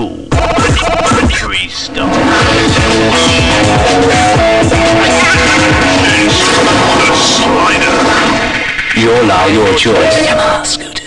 cool. The tree stump. Next, the slider. You're now your choice.